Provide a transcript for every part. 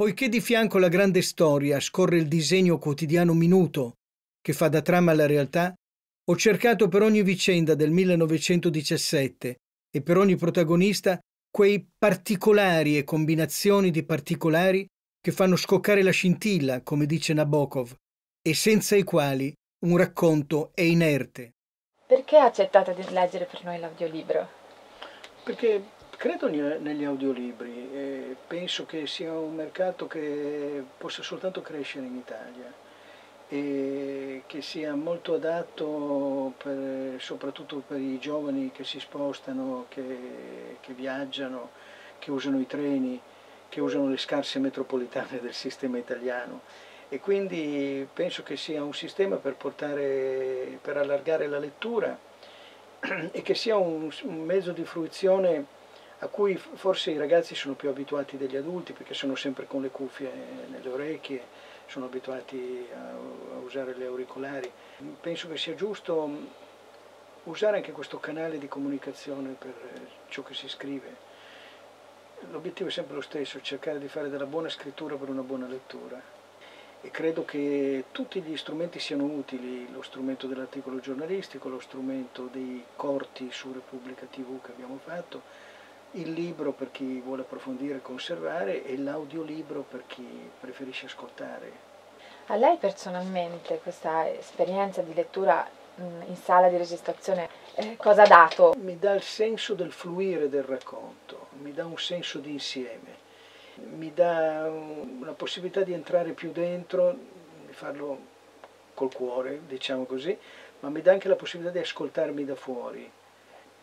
Poiché di fianco alla grande storia scorre il disegno quotidiano minuto che fa da trama alla realtà, ho cercato per ogni vicenda del 1917 e per ogni protagonista quei particolari e combinazioni di particolari che fanno scoccare la scintilla, come dice Nabokov, e senza i quali un racconto è inerte. Perché accettate di leggere per noi l'audiolibro? Perché credo negli audiolibri e penso che sia un mercato che possa soltanto crescere in Italia e che sia molto adatto per, soprattutto per i giovani che si spostano, che, che viaggiano, che usano i treni, che usano le scarse metropolitane del sistema italiano. E quindi penso che sia un sistema per, portare, per allargare la lettura e che sia un, un mezzo di fruizione a cui forse i ragazzi sono più abituati degli adulti perché sono sempre con le cuffie nelle orecchie sono abituati a, usare le auricolari. Penso che sia giusto usare anche questo canale di comunicazione per ciò che si scrive. L'obiettivo è sempre lo stesso, cercare di fare della buona scrittura per una buona lettura. E credo che tutti gli strumenti siano utili, lo strumento dell'articolo giornalistico, lo strumento dei corti su Repubblica TV che abbiamo fatto, il libro per chi vuole approfondire e conservare e l'audiolibro per chi preferisce ascoltare. A lei personalmente questa esperienza di lettura in sala di registrazione eh, cosa ha dato? Mi dà il senso del fluire del racconto, mi dà un senso di insieme, mi dà una possibilità di entrare più dentro, di farlo col cuore, diciamo così, ma mi dà anche la possibilità di ascoltarmi da fuori.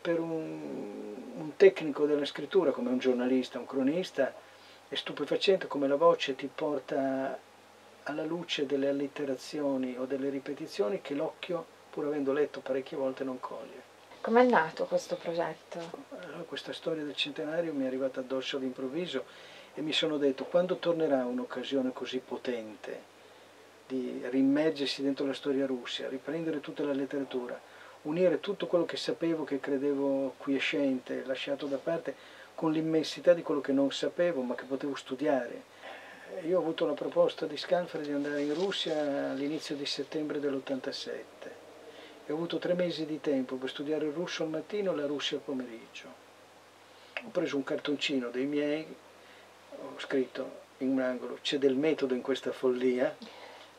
Per un, un tecnico della scrittura, come un giornalista, un cronista, è stupefacente come la voce ti porta alla luce delle allitterazioni o delle ripetizioni che l'occhio, pur avendo letto parecchie volte, non coglie. Com'è nato questo progetto? Allora, questa storia del centenario mi è arrivata addosso all'improvviso e mi sono detto quando tornerà un'occasione così potente di rimmergersi dentro la storia russa, riprendere tutta la letteratura, unire tutto quello che sapevo, che credevo quiescente, lasciato da parte, con l'immensità di quello che non sapevo ma che potevo studiare. Io ho avuto la proposta di Scalfari di andare in Russia all'inizio di settembre dell'87 e ho avuto tre mesi di tempo per studiare il russo al mattino e la Russia al pomeriggio. Ho preso un cartoncino dei miei, ho scritto in un angolo c'è del metodo in questa follia,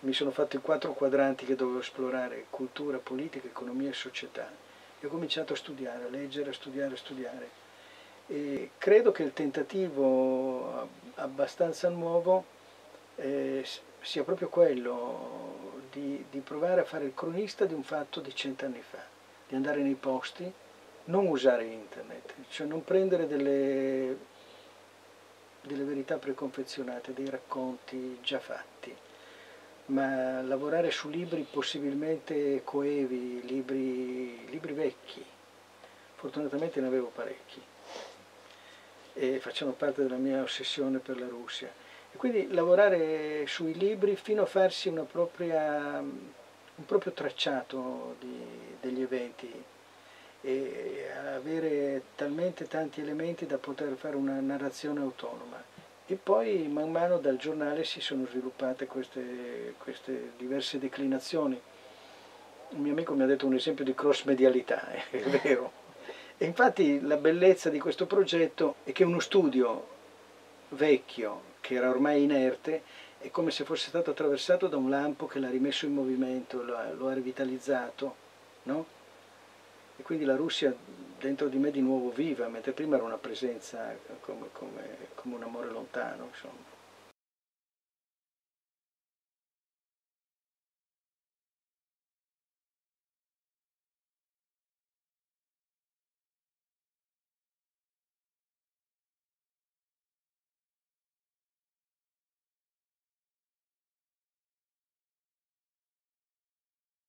mi sono fatto i quattro quadranti che dovevo esplorare, cultura, politica, economia e società. E ho cominciato a studiare, a leggere, a studiare, a studiare. E credo che il tentativo abbastanza nuovo eh, sia proprio quello di, di, provare a fare il cronista di un fatto di cent'anni fa, di andare nei posti, non usare internet, cioè non prendere delle, delle verità preconfezionate, dei racconti già fatti ma lavorare su libri possibilmente coevi, libri, libri vecchi. Fortunatamente ne avevo parecchi e facciano parte della mia ossessione per la Russia. E quindi lavorare sui libri fino a farsi propria, un proprio tracciato di, degli eventi e avere talmente tanti elementi da poter fare una narrazione autonoma. E poi man mano dal giornale si sono sviluppate queste, queste diverse declinazioni. Un mio amico mi ha detto un esempio di cross medialità, è vero. E infatti la bellezza di questo progetto è che uno studio vecchio, che era ormai inerte, è come se fosse stato attraversato da un lampo che l'ha rimesso in movimento, lo ha, lo ha rivitalizzato, no? E quindi la Russia dentro di me di nuovo viva, mentre prima era una presenza come, come, come un amore lontano. Insomma.